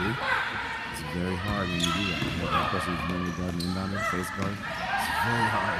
See? It's very hard when you do that. That person who's normally guarding inbounder, face guard. It's very hard.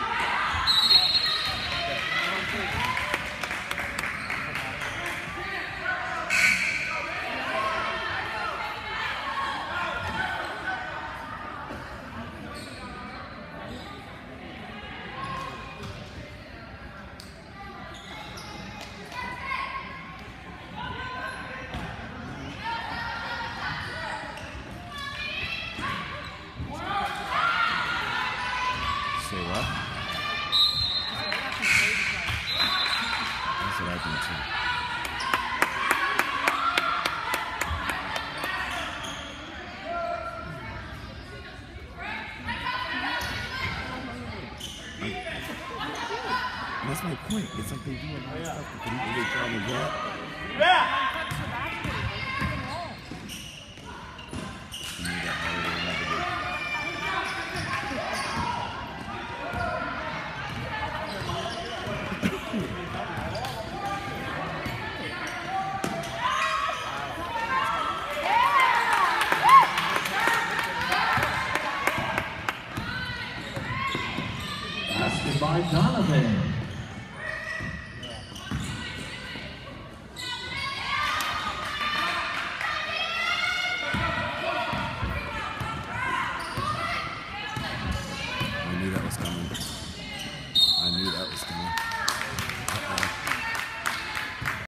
Say what? That's what I think too. Hmm. That's my point. It's like they do a lot of stuff, they really try to get. You need that harder than ever do. Basket by Donovan.